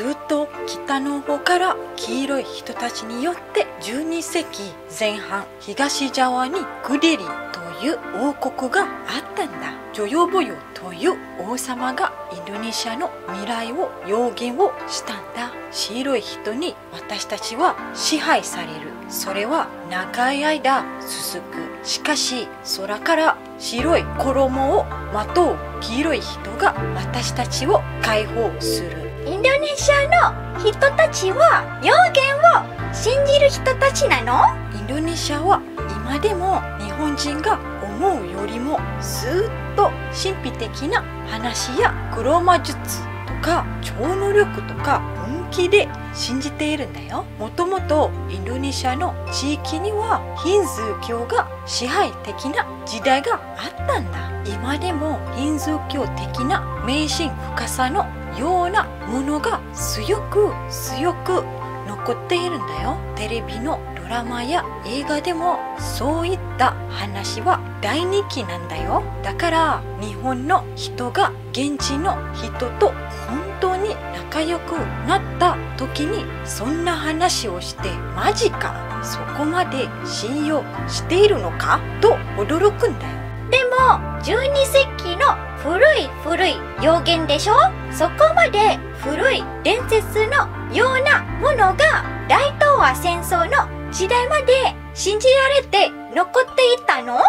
ずっと北の方から黄色い人たちによって12世紀前半東ジャワにグデリという王国があったんだ。ジョヨボヨという王様がインドネシアの未来を予言をしたんだ。白い人に私たちは支配される。それは長い間続く。しかし空から白い衣をまとう黄色い人が私たちを解放する。インドネシアの人たちは予言を信じる人たちなの？インドネシアは今でも日本人が思うよりもずっと神秘的な話や黒魔術とか超能力とか本気で信じているんだよ。もともとインドネシアの地域にはヒンズー教が支配的な時代があったんだ。今でもヒンズー教的な迷信深さのようなものが強く強く残っているんだよ。テレビのドラマや映画でもそういった話は大人気なんだよ。だから日本の人が現地の人と本当に仲良くなった時にそんな話をしてマジか。そこまで信用しているのか？と驚くんだよ。でも12世紀の古い古い予言でしょ？そこまで古い伝説のようなものが大東亜戦争の時代まで信じられて残っていたの？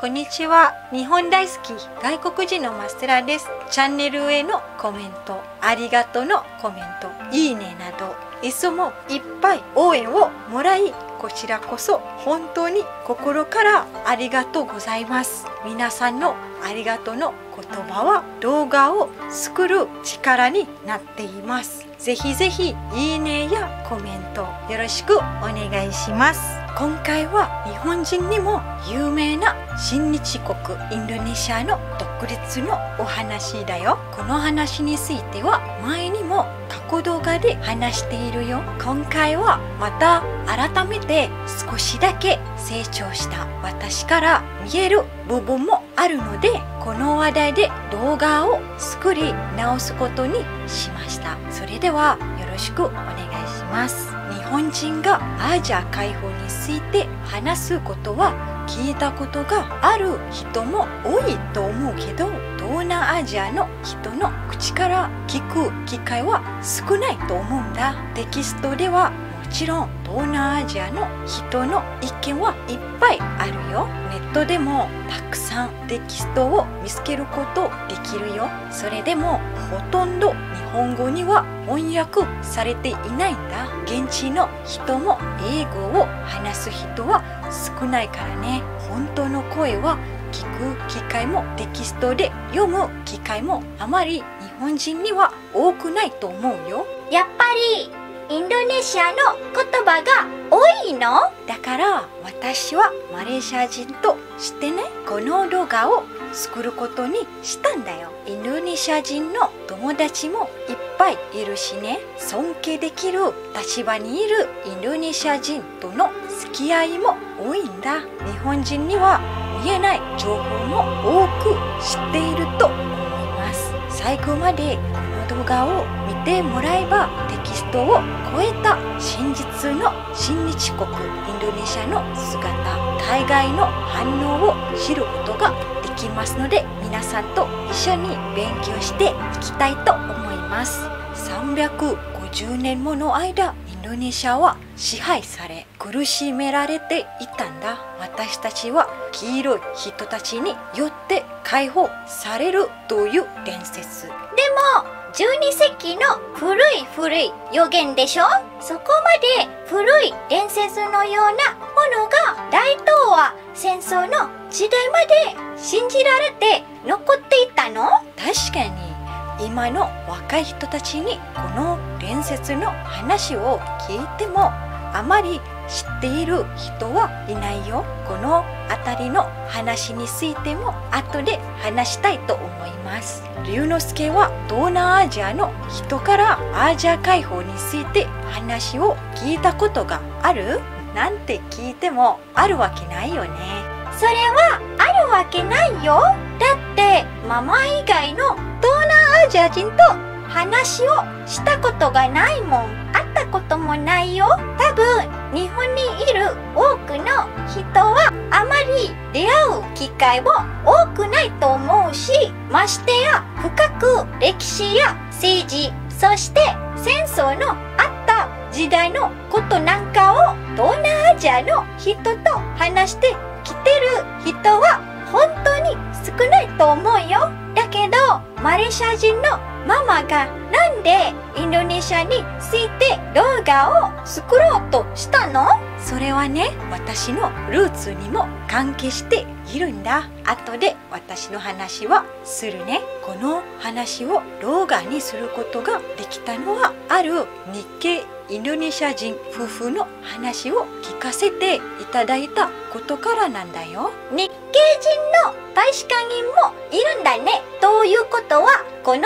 こんにちは。日本大好き外国人のマステラです。チャンネルへのコメント。ありがとうのコメント。いいねなど。いつもいっぱい応援をもらいこちらこそ本当に心からありがとうございます。皆さんのありがとうの言葉は動画を作る力になっています。ぜひぜひいいねやコメントよろしくお願いします。今回は日本人にも有名な親日国インドネシアの独立のお話だよ。この話については前にも過去動画で話しているよ。今回はまた改めて少しだけ成長した私から見える部分もあるのでこの話題で動画を作り直すことにしました。それではよろしくお願いします。日本人がアジア解放について話すことは聞いたことがある人も多いと思うけど東南アジアの人の口から聞く機会は少ないと思うんだ。テキストではもちろん東南アジアの人の意見はいっぱいあるよ。ネットでもたくさんテキストを見つけることできるよ。それでもほとんど日本語には翻訳されていないんだ。現地の人も英語を話す人は少ないからね。本当の声は聞く機会もテキストで読む機会もあまり日本人には多くないと思うよ。やっぱりインドネシアの言葉が多いの？だから私はマレーシア人としてねこの動画を作ることにしたんだよ。インドネシア人の友達もいっぱいいるしね。尊敬できる立場にいるインドネシア人との付き合いも多いんだ日本人には見えない情報も多く知っていると思います。最後までこの動画を見てもらえばテキストを超えた真実の親日国インドネシアの姿海外の反応を知ることができますので皆さんと一緒に勉強していきたいと思います。350年もの間ンドネシアは支配され苦しめられていたんだ。私たちは黄色い人たちによって解放されるという伝説。でも12世紀の古い古い予言でしょ？そこまで古い伝説のようなものが大東亜戦争の時代まで信じられて残っていたの？確かに今の若い人たちにこの伝説の話を聞いてもあまり知っている人はいないよ。この辺りの話についても後で話したいと思います。龍之介は東南アジアの人からアジア解放について話を聞いたことがある？なんて聞いてもあるわけないよね。それはあるわけないよ。だってママ以外の東南アジア人と話をしたことがないもん会ったこともないよ。多分日本にいる多くの人はあまり出会う機会も多くないと思うしましてや深く歴史や政治そして戦争のあった時代のことなんかを東南アジアの人と話してきてる人は本当に少ないと思うよ。だけどマレーシア人のママがなんでインドネシアについて動画を作ろうとしたの？それはね私のルーツにも関係しているんだ。後で私の話はするね。この話を動画にすることができたのはある日系インドネシア人夫婦の話を聞かせていただいたことからなんだよ。日系人の大使館員もいるんだね。ということはこの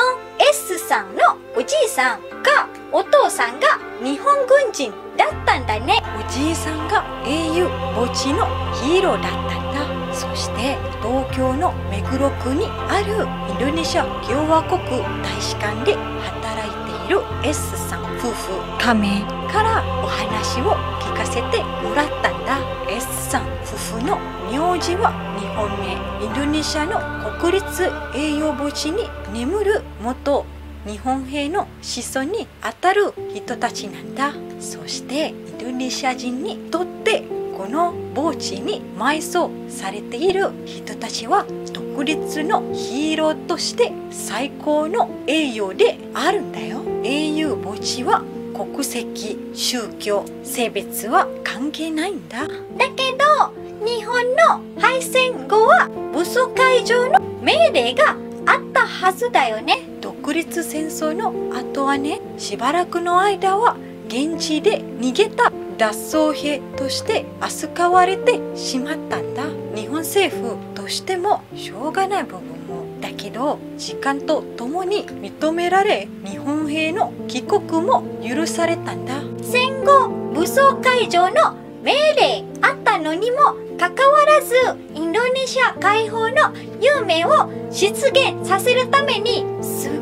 さんのおじいさんかお父さんが日本軍人だったんだね。おじいさんが英雄墓地のヒーローだったんだ。そして東京の目黒区にあるインドネシア共和国大使館で働いている S さん夫婦。仮名からお話を聞かせてもらったんだ。S さん夫婦の名字は日本名。インドネシアの国立栄養墓地に眠る元日本兵の子孫にあたる人たちなんだ。そしてインドネシア人にとってこの墓地に埋葬されている人たちは独立のヒーローとして最高の栄養であるんだよ。英雄墓地は国籍宗教性別は関係ないんだ。だけど日本の敗戦後は武装解除の命令があったはずだよね。独立戦争の後はねしばらくの間は現地で逃げた脱走兵として扱われてしまったんだ。日本政府としてもしょうがない部分もだけど時間とともに認められ日本兵の帰国も許されたんだ。戦後武装解除の命令あったのにもかかわらずインドネシア解放の夢を実現させるために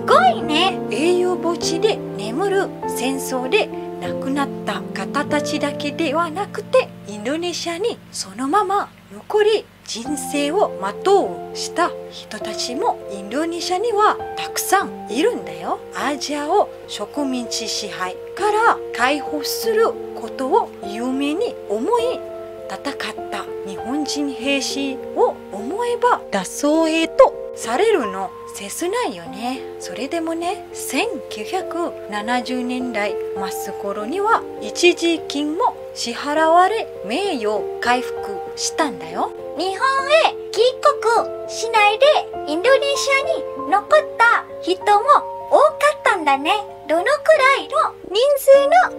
ごいね。英雄墓地で眠る戦争で亡くなった方たちだけではなくてインドネシアにそのまま残り人生を全うした人たちもインドネシアにはたくさんいるんだよ。アジアを植民地支配から解放することを夢に思い戦った日本人兵士を思えば脱走兵とされるの。切ないよね。それでもね1970年代末頃には一時金も支払われ名誉回復したんだよ。日本へ帰国しないでインドネシアに残った人も多かったんだね。どのくらいの人数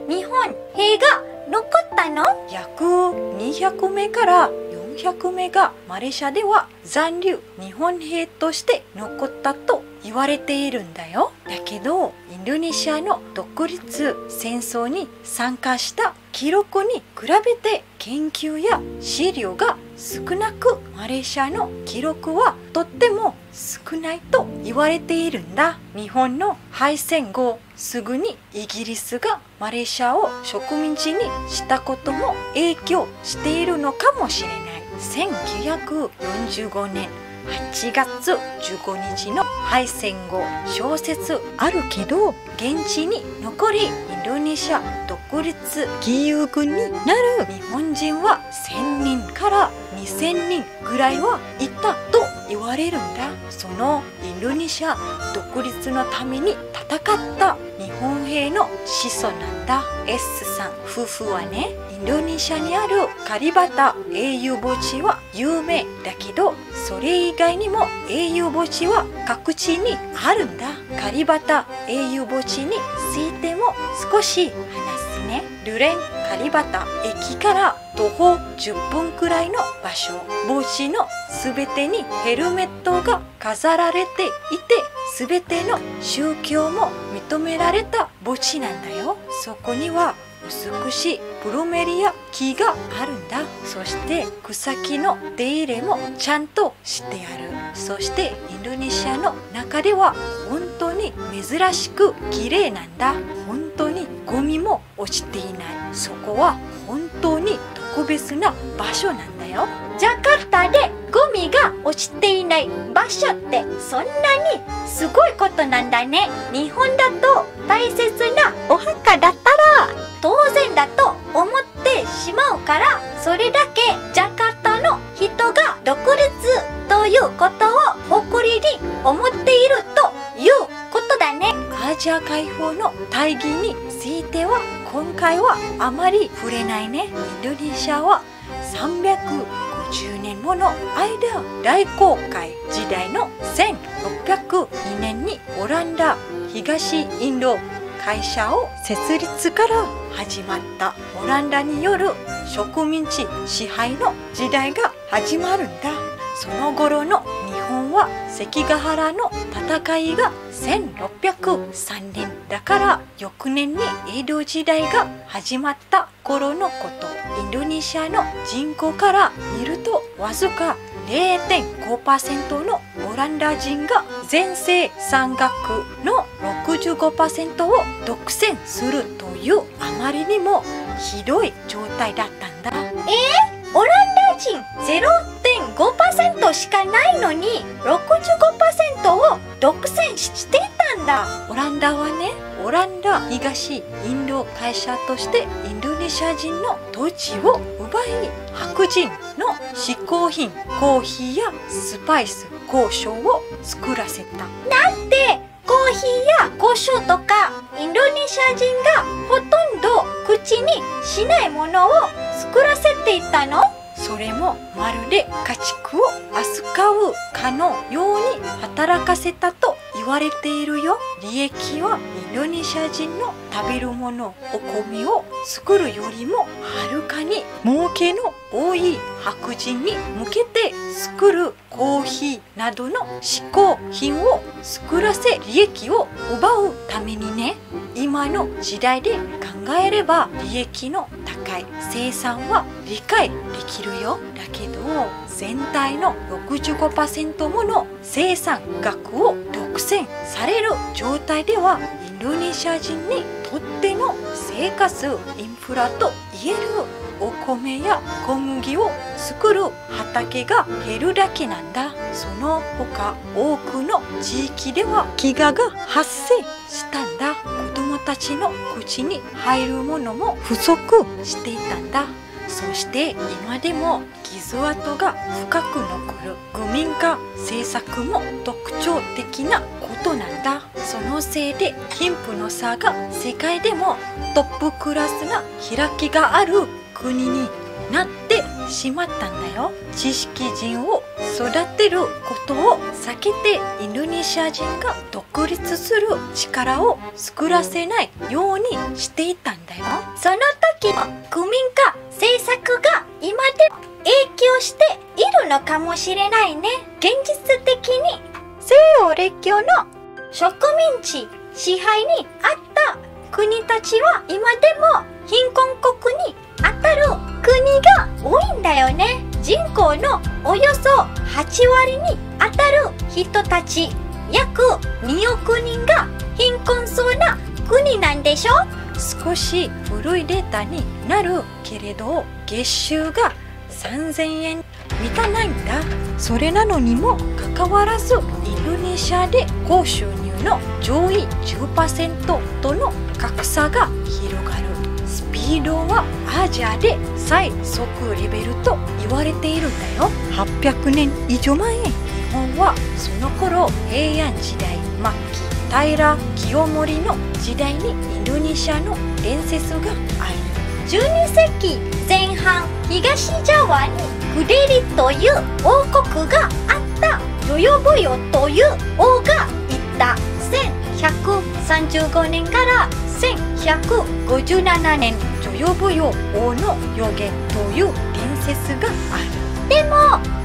の日本兵が残ったの？約200名から400名がマレーシアでは残留。日本兵として残ったと言われているんだよ。だけどインドネシアの独立戦争に参加した記録に比べて研究や資料が少なくマレーシアの記録はとっても少ないと言われているんだ。日本の敗戦後すぐにイギリスがマレーシアを植民地にしたことも影響しているのかもしれない。1945年8月15日の敗戦後小説あるけど現地に残りインドネシア独立義勇軍になる日本人は1000人から2000人ぐらいはいたと言われるんだ。そのインドネシア独立のために戦った日本兵の子孫なんだ。S さん夫婦はねインドネシアにあるカリバタ英雄墓地は有名だけどそれ以外にも英雄墓地は各地にあるんだ。カリバタ英雄墓地についても少し話すね。ルレンカリバタ駅から徒歩10分くらいの場所。墓地の全てにヘルメットが飾られていて全ての宗教も認められた墓地なんだよ。そこには美しいブロメリア木があるんだ。そして草木の手入れもちゃんとしてある。そしてインドネシアの中では本当に珍しく綺麗なんだ。本当にゴミも落ちていない。そこは本当に特別な場所なんだよ。ジャカルタでゴミが落ちていない場所ってそんなにすごいことなんだね。日本だと大切なお墓だったら当然だとからそれだけジャカルタの人が独立ということを誇りに思っているということだね。アジア解放の大義については今回はあまり触れないね。インドネシアは350年もの間大航海時代の1602年にオランダ東インド会社を設立から始まった。オランダによる植民地支配の時代が始まるんだ。その頃の日本は関ヶ原の戦いが1603年だから翌年に江戸時代が始まった頃のこと。インドネシアの人口から見るとわずか0.5%のオランダ人が全生産額の65%を独占するというあまりにもひどい状態だったんだ。オランダ人0.5%しかないのに65%を独占していたんだ。オランダはねオランダ東インド会社としてインドネシア人の土地を奪い白人の嗜好品コーヒーやスパイス交渉を作らせた。でコーヒーや胡椒とかインドネシア人がほとんど口にしないものを作らせていたの？それもまるで家畜を扱うかのように働かせたと言われているよ。利益はインドネシア人の食べるものお米を作るよりもはるかに儲けの多い白人に向けて作るコーヒーなどの嗜好品を作らせ利益を奪うためにね。今の時代でえれば利益の高い生産は理解できるよ。だけど全体の65%もの生産額を独占される状態ではインドネシア人にとっての生活インフラと言える。お米や小麦を作る畑が減るだけなんだ。その他多くの地域では飢餓が発生したんだ。たちの口に入るものも不足していたんだ。そして今でも傷跡が深く残る愚民化政策も特徴的なことなんだ。そのせいで貧富の差が世界でもトップクラスな開きがある国になってしまったんだよ。知識人を育てることを避けてインドネシア人が独立する力を作らせないようにしていたんだよ。その時の区民化政策が今でも影響しているのかもしれないね。現実的に西洋列強の植民地支配にあった国たちは今でも貧困国に当たる国が多いんだよね。人口のおよそ8割に当たる人たち。約2億人が貧困そうな国なんでしょ？少し古いデータになるけれど月収が3000円満たないんだ。それなのにもかかわらずインドネシアで高収入の上位10%との格差が広がる。スピードはアジアで最速レベルと言われているんだよ。800年以上前。日本はその頃平安時代末期平清盛の時代にインドネシアの伝説がある。12世紀前半東ジャワにグデリという王国があった。ヨヨボヨという王がいた。1135年から1157年ジョヨボヨ王の予言という伝説がある。でも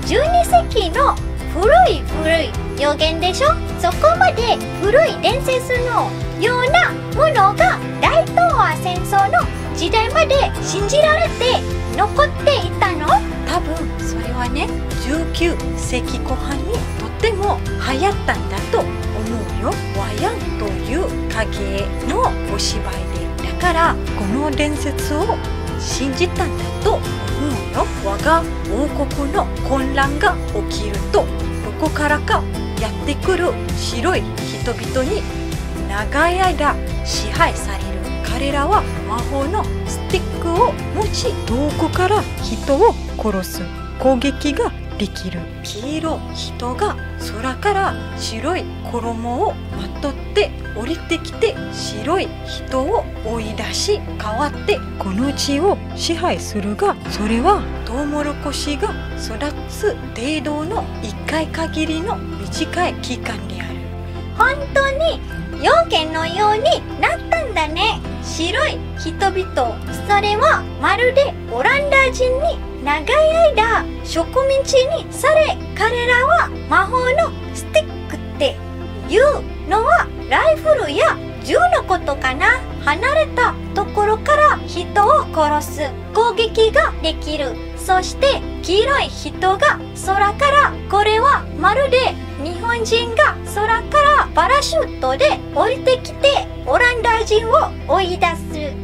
12世紀の古い古い予言でしょ？そこまで古い伝説のようなものが大東亜戦争の時代まで信じられて残っていたの？多分それはね19世紀後半にとっても流行ったんだとよワヤンという影のお芝居でだからこの伝説を信じたんだと思うよ。我が王国の混乱が起きるとどこからかやってくる白い人々に長い間支配される彼らは魔法のスティックを持ち遠くから人を殺す。攻撃ができる。黄色人が空から白い衣をまとって降りてきて白い人を追い出し代わってこの地を支配するがそれはトウモロコシが育つ程度の1回限りの短い期間である本当に要件のようになったんだね白い人々それはまるでオランダ人に長い間植民地にされ彼らは魔法のスティックっていうのはライフルや銃のことかな。離れたところから人を殺す攻撃ができる。そして黄色い人が空からこれはまるで日本人が空からパラシュートで降りてきてオランダ人を追い出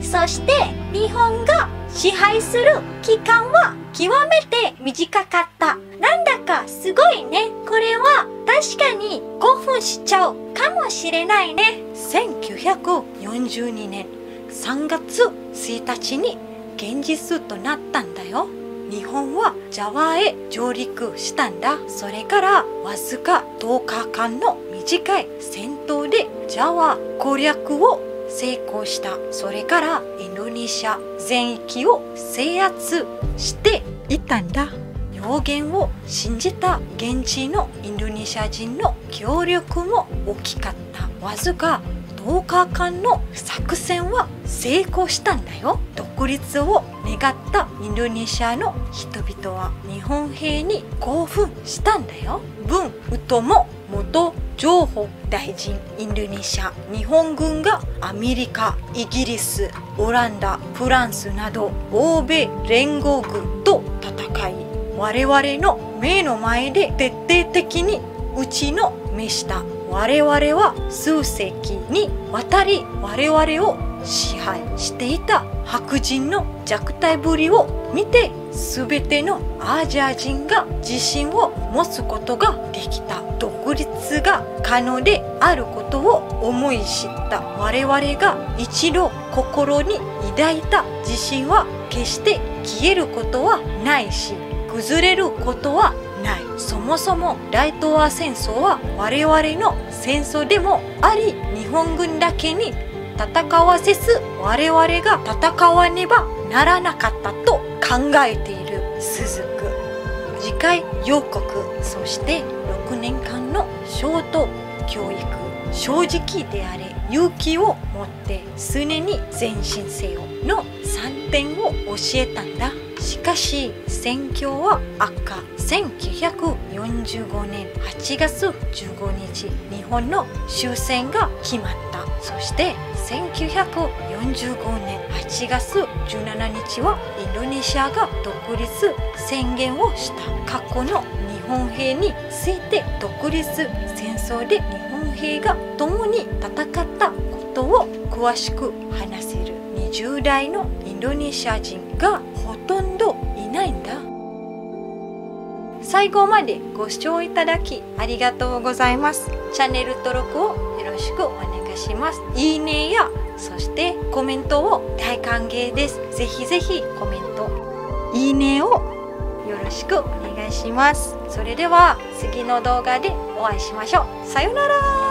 す。そして日本が支配する期間は極めて短かった。なんだかすごいね。これは確かに興奮しちゃうかもしれないね。1942年3月1日に現実となったんだよ。日本はジャワへ上陸したんだ。それからわずか10日間の短い戦闘でジャワ攻略を成功した。それからインドネシア全域を制圧していたんだ。予言を信じた現地のインドネシア人の協力も大きかった。わずか10日間の作戦は成功したんだよ。独立を願ったインドネシアの人々は日本兵に興奮したんだよ。文ウトモ元情報大臣インドネシア。日本軍がアメリカイギリスオランダフランスなど欧米連合軍と戦い我々の目の前で徹底的に打ちのめした。我々は数世紀にわたり我々を支配していた白人の弱体ぶりを見て全てのアジア人が自信を持つことができた独立が可能であることを思い知った。我々が一度心に抱いた自信は決して消えることはないし崩れることはない。そもそも大東亜戦争は我々の戦争でもあり日本軍だけに戦わせず我々が戦わねばならなかったと考えている鈴く次回予告そして6年間のショート教育正直であれ勇気を持って常に前進せよの3点を教えたんだ。しかし戦況は悪化1945年8月15日日本の終戦が決まった。そして1945年8月17日はインドネシアが独立宣言をした。過去の日本兵について独立戦争で日本兵が共に戦ったことを詳しく話せる。20代のインドネシア人が最後までご視聴いただきありがとうございます。チャンネル登録をよろしくお願いします。いいねやそしてコメントを大歓迎です。ぜひぜひコメントいいねをよろしくお願いします。それでは次の動画でお会いしましょう。さようなら。